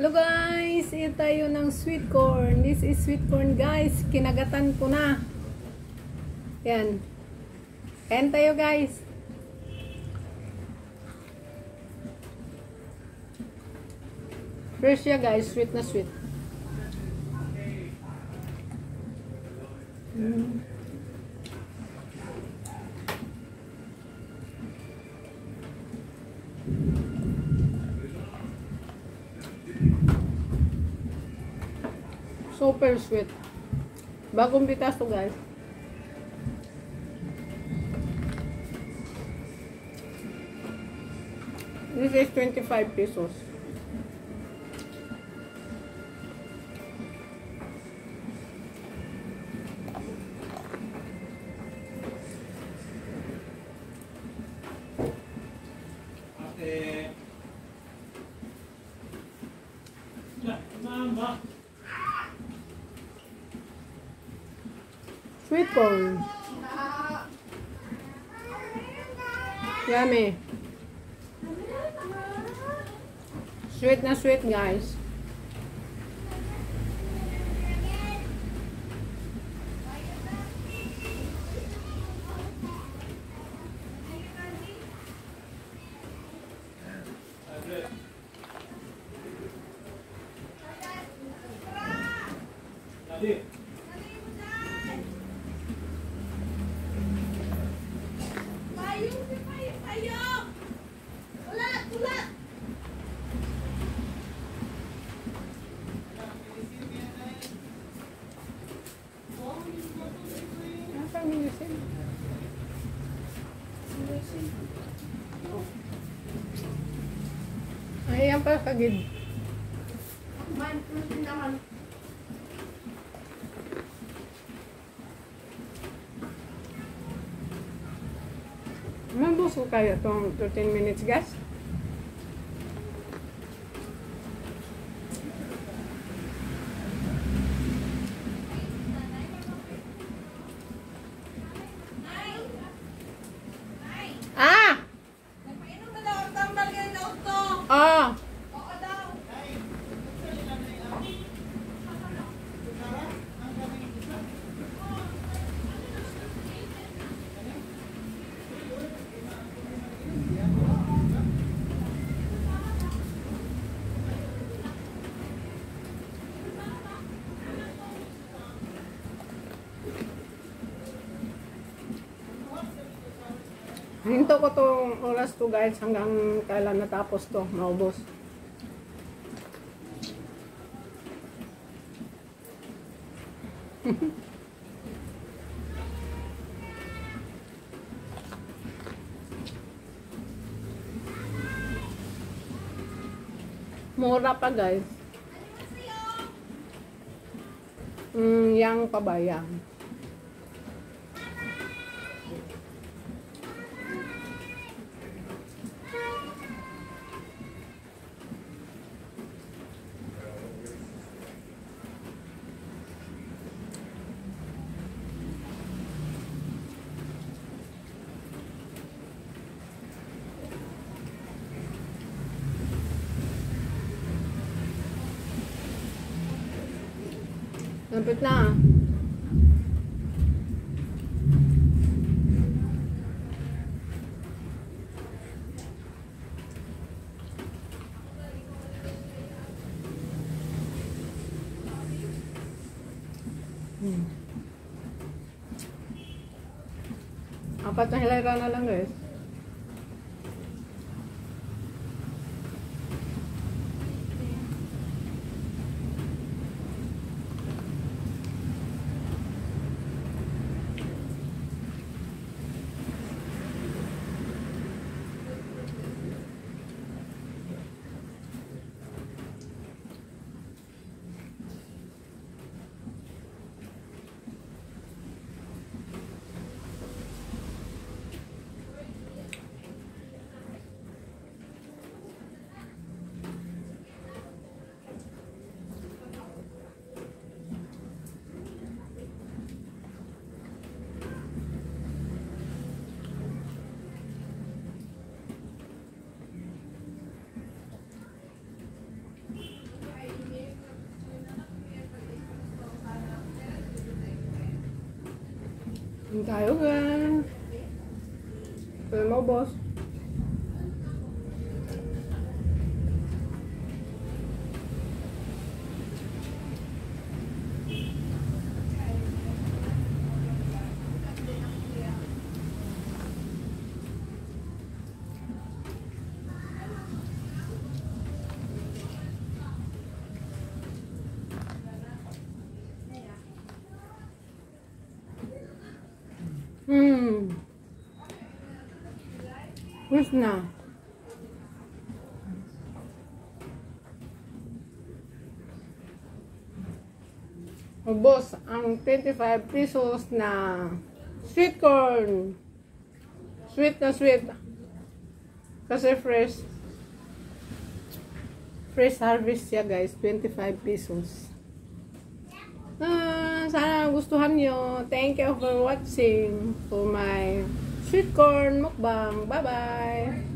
Hello guys, ito tayo ng sweet corn. This is sweet corn guys. Kinagatan ko na. Yan. Kain tayo guys. Fresh siya guys, sweet na sweet. Mm. Super sweet. Bagong bitas to guys. This is 25 pesos. Yummy. Sweet na sweet guys. Ate. Ay, yan pa kagid. Man, ulit naman. Kayo itong 13 minutes guys. Hinto ko tong oras to guys hanggang kailan natapos to, maubos. Mura pa guys. Mm, yang pabayang. Lapit na ah. Apat na hilera na lang guys. Kain tayo guys. Kaya mo boss. Where's na? Ubos ang 25 pesos na sweet corn. Sweet na sweet. Kasi fresh. Fresh harvest siya guys. 25 pesos. Ah, sana gustuhan nyo. Thank you for watching for my sweet corn mukbang. Bye-bye!